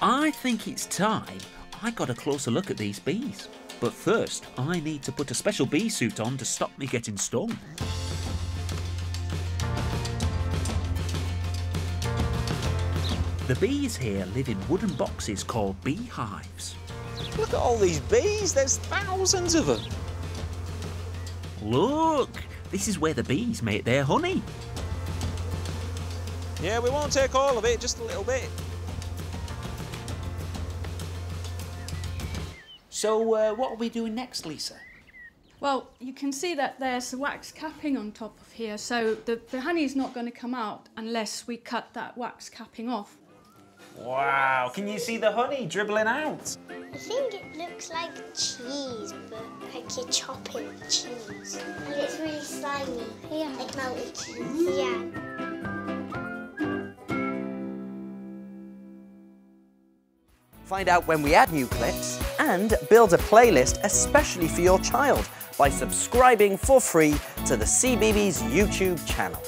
I think it's time I got a closer look at these bees. But first, I need to put a special bee suit on to stop me getting stung. The bees here live in wooden boxes called beehives. Look at all these bees, there's thousands of them. Look, this is where the bees make their honey. Yeah, we won't take all of it, just a little bit. So, uh, what are we doing next, Lisa? Well, you can see that there's a wax capping on top of here, so the, the honey is not going to come out unless we cut that wax capping off. Wow, can you see the honey dribbling out? I think it looks like cheese, but like you're chopping cheese. And it's really slimy. Yeah. Like melted cheese. Yeah. Find out when we add new clips and build a playlist especially for your child by subscribing for free to the CBeebies YouTube channel.